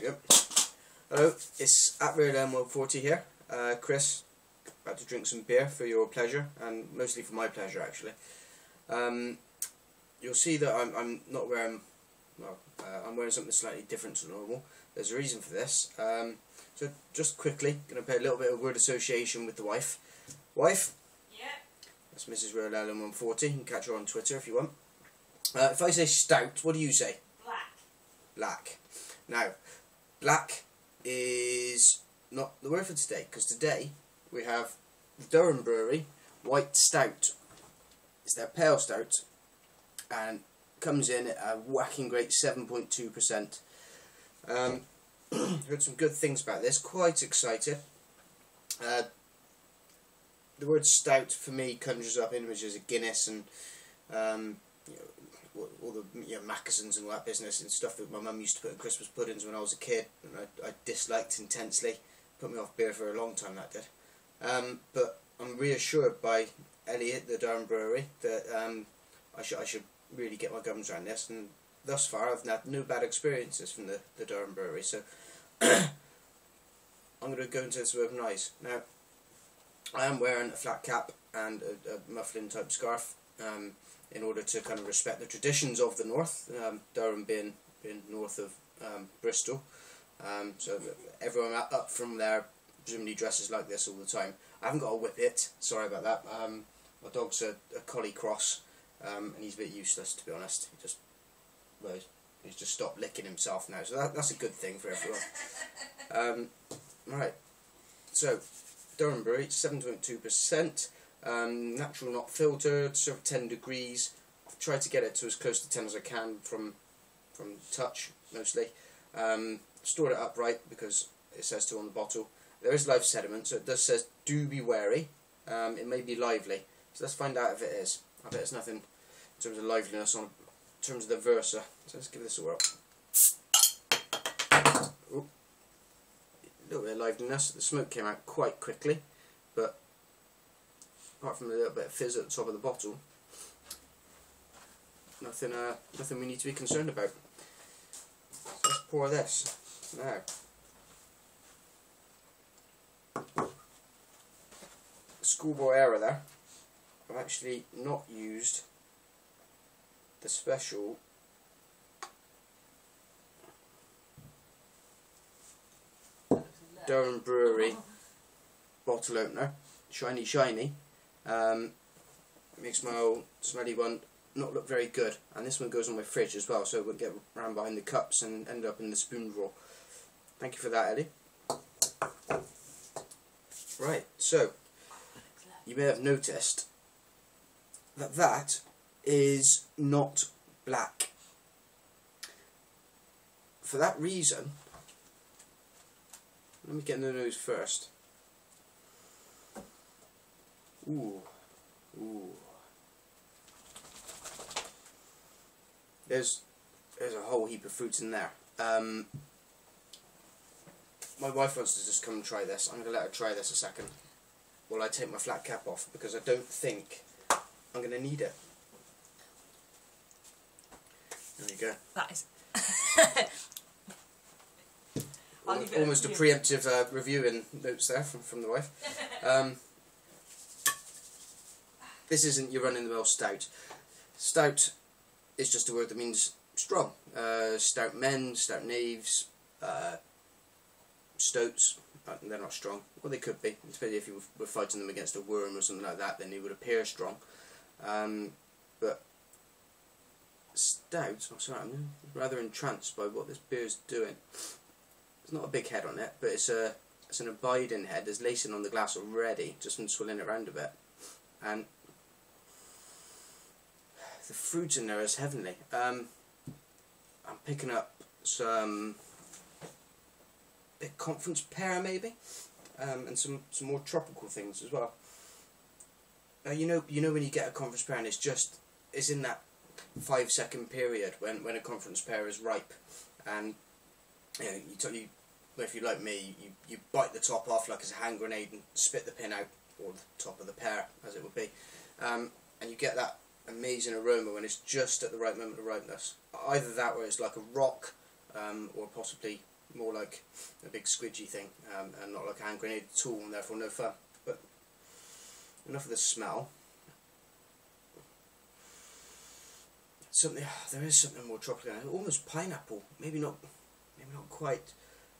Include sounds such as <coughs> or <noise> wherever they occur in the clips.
we go. Hello, it's at Real M140 here. Uh, Chris, about to drink some beer for your pleasure, and mostly for my pleasure actually. Um, you'll see that I'm, I'm not wearing, well, uh, I'm wearing something slightly different to normal. There's a reason for this. Um, so just quickly, going to play a little bit of word association with the wife. Wife, Yeah. that's Mrs. Real M140. You can catch her on Twitter if you want. Uh, if I say stout, what do you say? Black. black. Now, black is not the word for today, because today we have Durham Brewery White Stout. It's their pale stout, and comes in at a whacking great 7.2%. Um, <clears throat> heard some good things about this, quite excited. Uh, the word stout for me conjures up images of Guinness and um, you know, all the you know, Mackesons and all that business and stuff that my mum used to put in Christmas puddings when I was a kid and I, I disliked intensely. Put me off beer for a long time, that did. Um, but I'm reassured by Elliot, the Durham Brewery, that um, I, should I should really get my gums around this. And thus far, I've had no bad experiences from the, the Durham Brewery. So <coughs> I'm going to go into this with open eyes. Now, I am wearing a flat cap and a, a type scarf. Um, in order to kind of respect the traditions of the north, um, Durham being being north of um, Bristol. Um, so everyone up up from there presumably dresses like this all the time. I haven't got a whippet, sorry about that. Um, my dog's a, a collie cross, and he's a bit useless to be honest. He just well, he's, just stopped licking himself now, so that, that's a good thing for everyone. Right, so Durham Brewery, seven point two percent. Um, natural, not filtered, sort of 10 degrees. I've tried to get it to as close to 10 as I can from from touch, mostly. Um, stored it upright because it says to on the bottle. There is live sediment, so it does says do be wary. Um, it may be lively. So let's find out if it is. I bet it's nothing in terms of liveliness on in terms of the Versa. So let's give this a whirl. Oop. A little bit of liveliness. The smoke came out quite quickly, but apart from a little bit of fizz at the top of the bottle, nothing, uh, nothing we need to be concerned about. Let's pour this now. Schoolboy error there. I've actually not used the special Durham Brewery bottle opener, shiny shiny. Um, makes my old smelly one not look very good. And this one goes on my fridge as well, so it won't get around behind the cups and end up in the spoon drawer. Thank you for that, Eddie. Right, so you may have noticed that that is not black. For that reason, let me get in the nose first. Ooh. Ooh. There's there's a whole heap of fruits in there. Um, my wife wants to just come and try this. I'm going to let her try this a second while I take my flat cap off because I don't think I'm going to need it. There you go. That is. I'll leave it Almost a up to you. preemptive uh, review in notes there from, from the wife. Um, this isn't your run-in-the-mill stout. Stout is just a word that means strong. Uh, stout men, stout knaves, uh, stouts, uh, they're not strong. Well, they could be. Especially if you were fighting them against a worm or something like that, then they would appear strong. Um, but stout, oh, sorry, I'm rather entranced by what this beer is doing. There's not a big head on it, but it's a it's an abiding head. There's lacing on the glass already, just from swilling it around a bit. And the fruit in there is heavenly. Um, I'm picking up some conference pear maybe, um, and some some more tropical things as well. Uh, you know, you know when you get a conference pear and it's just it's in that five second period when when a conference pear is ripe, and you know you, t- you if you like me, you, you bite the top off like it's a hand grenade and spit the pin out, or the top of the pear as it would be, um, and you get that amazing aroma when it's just at the right moment of ripeness. Either that, or it's like a rock, um, or possibly more like a big squidgy thing, um, and not like a hand grenade at all, and therefore no fun. But enough of the smell. Something <sighs> there is something more tropical, almost pineapple. Maybe not, maybe not quite.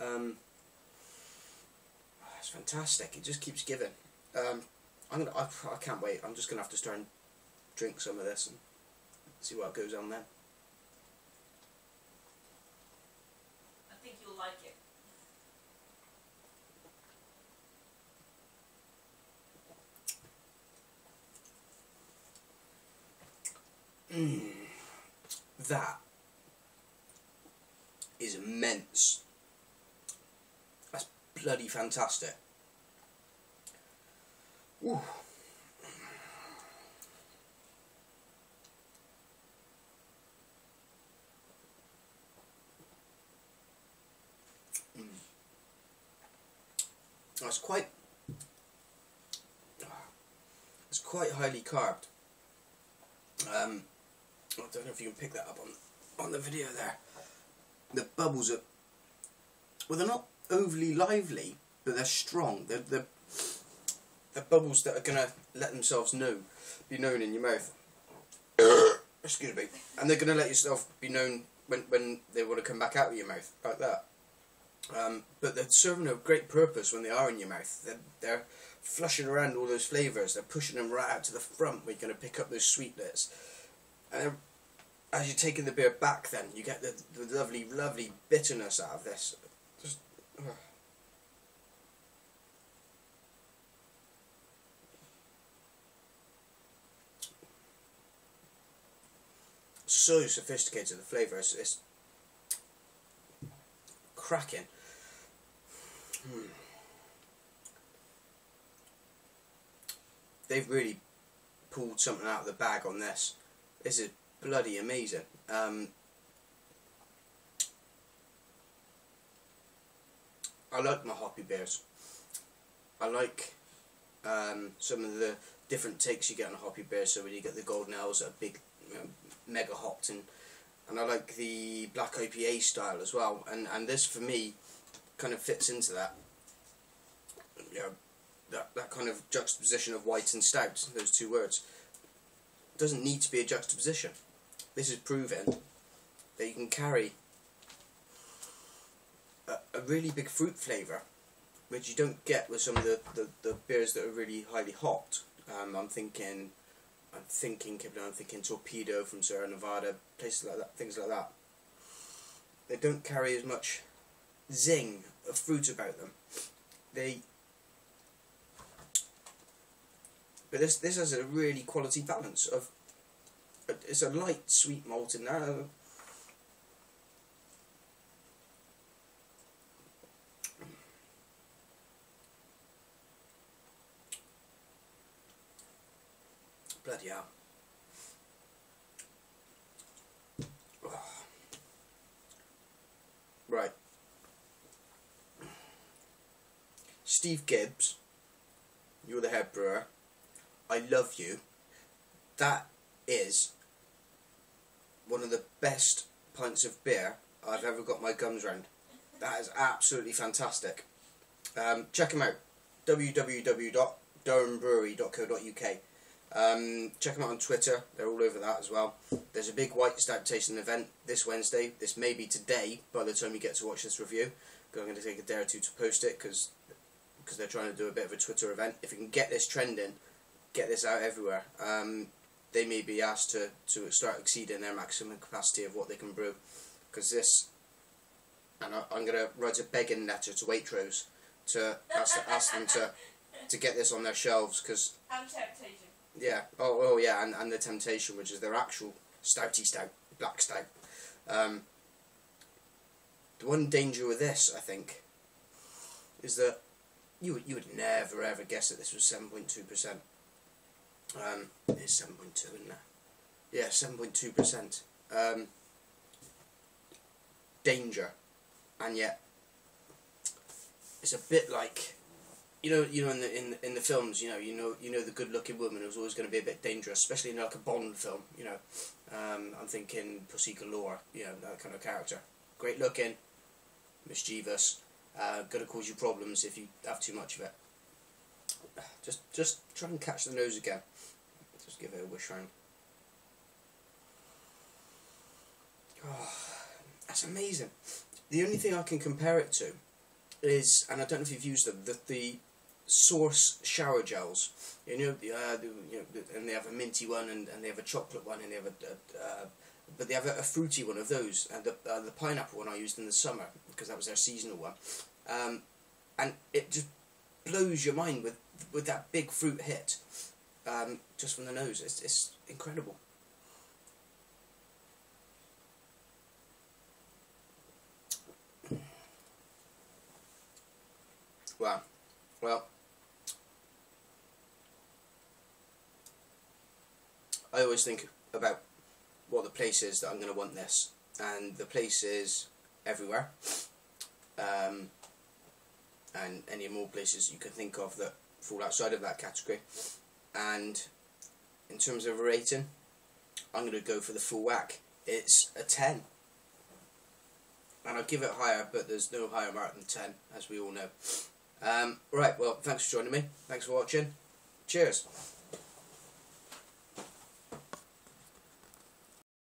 Um, <sighs> it's fantastic. It just keeps giving. Um, I'm gonna. I, I can't wait. I'm just gonna have to start drink some of this and see what goes on then. I think you'll like it. Mm. That is immense. That's bloody fantastic. Ooh. That's quite. It's quite highly carved. Um, I don't know if you can pick that up on on the video there. The bubbles are well, they're not overly lively, but they're strong. They're they're, they're bubbles that are gonna let themselves know, be known in your mouth. <coughs> Excuse me, and they're gonna let yourself be known when when they want to come back out of your mouth like that. Um, but they're serving a great purpose when they are in your mouth. They're, they're flushing around all those flavours. They're pushing them right out to the front where you're going to pick up those sweetness. And as you're taking the beer back then, you get the, the lovely, lovely bitterness out of this. Just, ugh. So sophisticated, the flavour. It's, it's cracking. Hmm. They've really pulled something out of the bag on this. This is bloody amazing. Um, I like my hoppy beers. I like um, some of the different takes you get on a hoppy beer. So when you get the golden ales that are big, you know, mega hopped, and and I like the black IPA style as well. And and this for me kind of fits into that. Know, that that kind of juxtaposition of white and stout. Those two words doesn't need to be a juxtaposition. This is proven that you can carry a, a really big fruit flavour, which you don't get with some of the, the, the beers that are really highly hopped. Um, I'm thinking, I'm thinking Kipling, I'm thinking Torpedo from Sierra Nevada, places like that, things like that. They don't carry as much zing of fruit about them. They but this this has a really quality balance of it's a light sweet malt in there. Bloody hell. Right. Steve Gibbs, you're the head brewer. I love you. That is one of the best pints of beer I've ever got my gums round. That is absolutely fantastic. Um, check them out. www.durhambrewery.co.uk um, Check them out on Twitter. They're all over that as well. There's a big white stout tasting event this Wednesday. This may be today by the time you get to watch this review. I'm going to take a day or two to post it because because they're trying to do a bit of a Twitter event. If you can get this trending, get this out everywhere. Um, they may be asked to, to start exceeding their maximum capacity of what they can brew. Because this, and I, am going to write a begging letter to Waitrose to ask, ask them to, to get this on their shelves. Cause, and Temptation. Yeah, oh, oh yeah, and, and the Temptation, which is their actual stouty stout, black stout. Um, the one danger with this, I think, is that you you would never ever guess that this was 7.2%. Um, it's 7.2 isn't it? Yeah, 7.2%. Um, danger. And yet, it's a bit like, you know, you know, in the in in the films, you know, you know, you know, the good-looking woman was always going to be a bit dangerous, especially in like a Bond film. You know, um, I'm thinking Pussy Galore. You know, that kind of character. Great looking, mischievous, uh, going to cause you problems if you have too much of it. Just, just try and catch the nose again. Just give it a wish round. Oh, that's amazing. The only thing I can compare it to is, and I don't know if you've used them, the, the Source shower gels. You know, uh, you know, and they have a minty one, and, and they have a chocolate one, and they have a, a uh, but they have a, a, fruity one of those, and the uh, the pineapple one I used in the summer because that was their seasonal one, um, and it just blows your mind with with that big fruit hit, um, just from the nose. It's it's incredible. Wow. Well, I always think about what the place is that I'm going to want this, and the place is everywhere, um, and any more places you can think of that fall outside of that category. And in terms of rating, I'm going to go for the full whack. It's a 10. And I'll give it higher, but there's no higher mark than 10, as we all know. Um, right, well, thanks for joining me. Thanks for watching. Cheers.